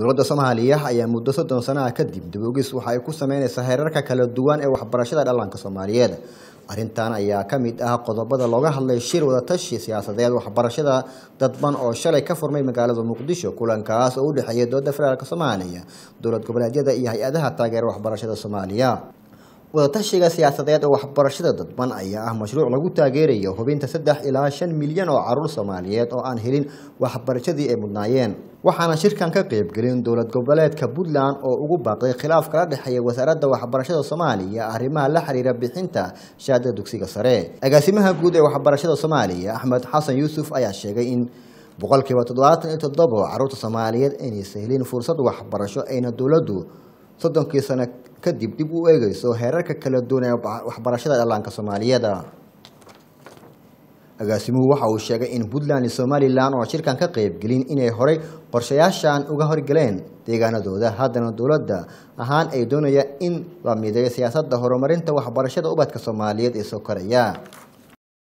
dowladda soomaaliya ayaa muddo soddon sano ah kadib dib ogis waxa ay ku sameyneysaa heerarka kala duwan ee waxbarashada dhallaanka soomaaliyeed. Arrintan ayaa ka mid ah qodobada looga hadlay shir wadatashi siyaasadeed waxbarashada dadban oo shalay ka furmay magaalada muqdisho kulankaas oo u dhexeeya dowladda federaalk soomaaliya dowlad goboleedyada iyo hay'adaha taageera waxbarashada soomaaliya wadatashiga siyaasadeed oo waxbarashada dadban ayaa ah mashruuc lagu taageerayo hubinta saddex ilaa shan milyan oo carruur soomaaliyeed oo aan helin waxbarashadii ay mudnaayeen. Waxaana shirkan ka qeybgelin dowlad goboleedka puntland oo ugu baaqday khilaaf kala dhexeeya wasaaradda waxbarashada soomaaliya arrimaha la xiriira bixinta shahaadada dugsiga sare. Agaasimaha guud ee waxbarashada soomaaliya axmed xasan yuusuf ayaa sheegay in boqolkiiba toddobaatan iyo toddoba carruurta soomaaliyeed inaysan helin fursad waxbarasho ayna dowladdu soddonkii sano kadib dib u eegeyso heerarka kala duwan ee waxbarashada dhallaanka soomaaliyeed agaasimuhu waxa uu sheegay in puntland iyo somalilan oo shirkan ka qeybgelin inay horey qorshayaashan uga horgeleen deegaanadooda. Haddana dowladda ahaan ay doonayaan in la mideeyo siyaasadda horumarinta waxbarashada ubadka soomaaliyeed ee soo koraya